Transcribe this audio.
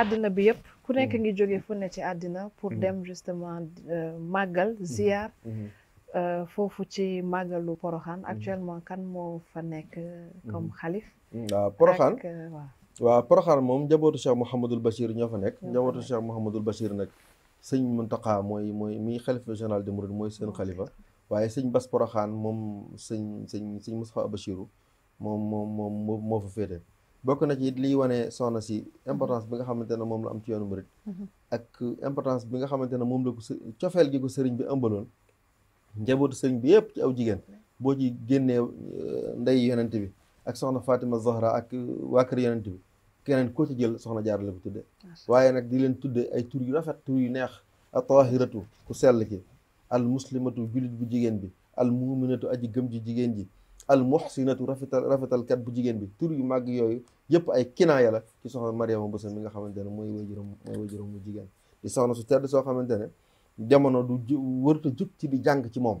àddina bi yëpp ku nekk mm. ngi jóge fu ne ci àddina pour mm. dem justement euh, màggal mm. ziar euh, foofu ci màggalu Poroxaan actuellement kan moo fa nekk euh, comme xalif waaw Poroxaan waaw Poroxaan moom njabootu Cheikh Mouhamadul Bachir ñoo fa nekk njabootu Cheikh Mouhamadul Bachir nag sëñ Muntaqa mooy mooy mi xalifa général de Mouride mooy seen xalifa waaye sëñ Bas Poroxaan moom sëñ sëñ sëñ Moustapha Bachirou moom moom moom moom moo fa féete bokk na ci it liy wane soxna si importance bi nga xamante ne moom la am ci yoonu murit mhm. ak importance bi nga xamante ne moom la ko cofeel gi ko sëriñ bi ëmbaloon njabootu sëriñ bi yëpp ci aw jigéen boo ci génnee euh, ndey yonent bi ak soxna Fatima Zahra ak euh, waa kër yonent bi keneen koo ci jël soxna jaar la ko tudde waaye nag di leen tudde ay tur yu rafet tur yu neex a tahiratu ku sell ki al muslimatu jullit bu jigéen bi al muminatu aji gëm ji jigéen ji al muhsinatu rafetal rafetalkat bu jigéen bi tur yu màgg yooyu yëpp ay kinaaya la ci soxna Mariama Bousso mi nga xamante ne mooy waajuram mooy waajuram mu jigéen di soxna su tedd soo xamante ne jamono du wërta jug ci di jàng ci moom